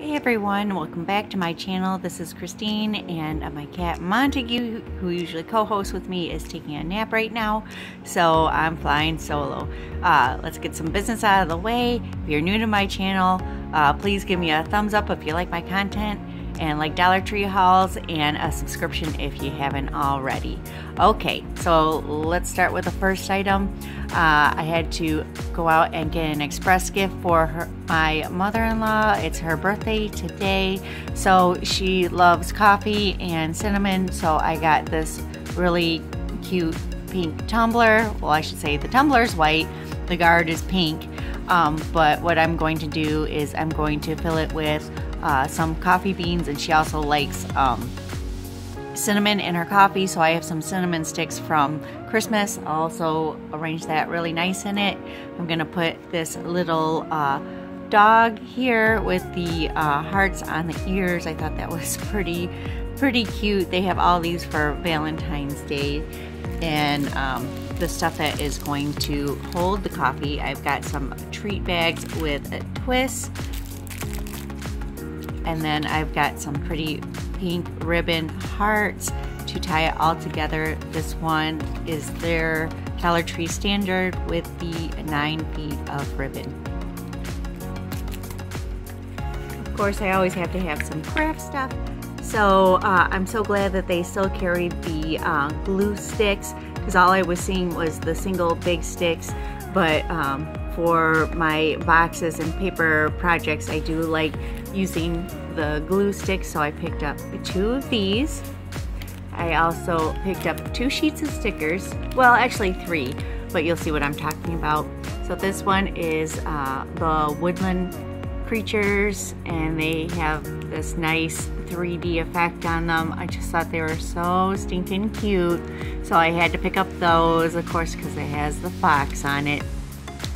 Hey everyone, welcome back to my channel. This is Christine and my cat Montague, who usually co-hosts with me, is taking a nap right now. So I'm flying solo. Uh, let's get some business out of the way. If you're new to my channel, uh, please give me a thumbs up if you like my content and like Dollar Tree hauls and a subscription if you haven't already. Okay, so let's start with the first item. Uh, I had to go out and get an express gift for her, my mother-in-law. It's her birthday today, so she loves coffee and cinnamon, so I got this really cute pink tumbler. Well, I should say the tumbler's white, the guard is pink, um, but what I'm going to do is I'm going to fill it with uh, some coffee beans, and she also likes um, cinnamon in her coffee, so I have some cinnamon sticks from Christmas. I'll also arrange that really nice in it. I'm gonna put this little uh, dog here with the uh, hearts on the ears. I thought that was pretty, pretty cute. They have all these for Valentine's Day, and um, the stuff that is going to hold the coffee. I've got some treat bags with a twist and then I've got some pretty pink ribbon hearts to tie it all together. This one is their Dollar Tree standard with the nine feet of ribbon. Of course, I always have to have some craft stuff. So uh, I'm so glad that they still carry the uh, glue sticks because all I was seeing was the single big sticks. But um, for my boxes and paper projects, I do like using the glue sticks, so I picked up two of these. I also picked up two sheets of stickers. Well, actually three, but you'll see what I'm talking about. So this one is uh, the woodland creatures and they have this nice 3D effect on them. I just thought they were so stinking cute. So I had to pick up those, of course, because it has the fox on it.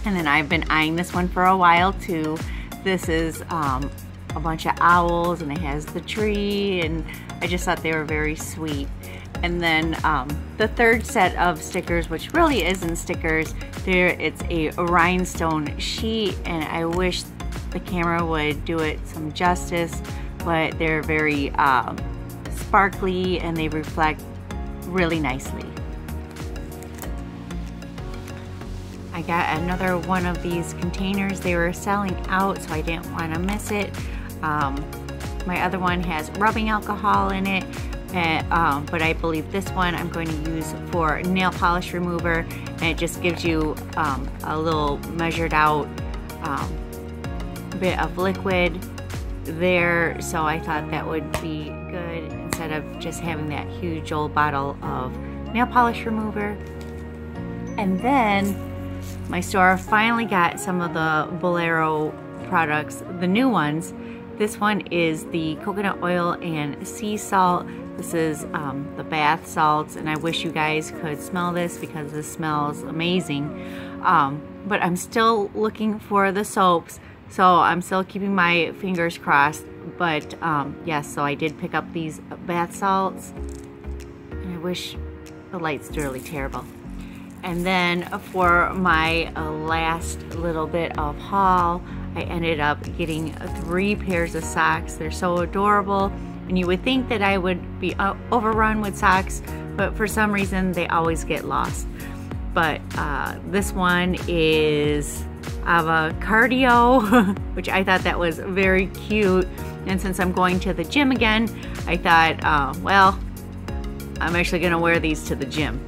And then I've been eyeing this one for a while too. This is um, a bunch of owls and it has the tree and I just thought they were very sweet. And then um, the third set of stickers, which really isn't stickers, there it's a rhinestone sheet and I wish the camera would do it some justice, but they're very um, sparkly and they reflect really nicely. I got another one of these containers. They were selling out, so I didn't want to miss it. Um, my other one has rubbing alcohol in it, and, um, but I believe this one I'm going to use for nail polish remover, and it just gives you um, a little measured out um, bit of liquid there, so I thought that would be good instead of just having that huge old bottle of nail polish remover. And then my store finally got some of the Bolero products, the new ones, this one is the coconut oil and sea salt. This is um, the bath salts, and I wish you guys could smell this because this smells amazing. Um, but I'm still looking for the soaps, so I'm still keeping my fingers crossed. But um, yes, so I did pick up these bath salts, and I wish the light's really terrible. And then for my uh, last little bit of haul, I ended up getting three pairs of socks. They're so adorable. And you would think that I would be uh, overrun with socks, but for some reason they always get lost. But uh, this one is Ava Cardio, which I thought that was very cute. And since I'm going to the gym again, I thought, uh, well, I'm actually gonna wear these to the gym.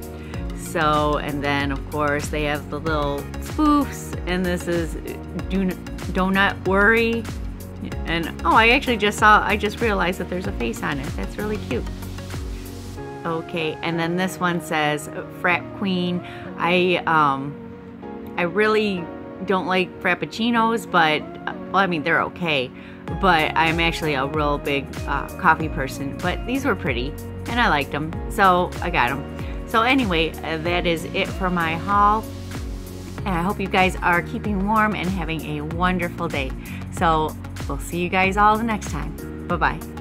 So, and then of course they have the little spoofs, and this is do don't worry. And oh, I actually just saw, I just realized that there's a face on it. That's really cute. Okay, and then this one says Frat Queen. I, um, I really don't like Frappuccinos, but, well, I mean, they're okay. But I'm actually a real big uh, coffee person. But these were pretty, and I liked them, so I got them. So anyway, uh, that is it for my haul. And I hope you guys are keeping warm and having a wonderful day. So we'll see you guys all the next time. Bye bye.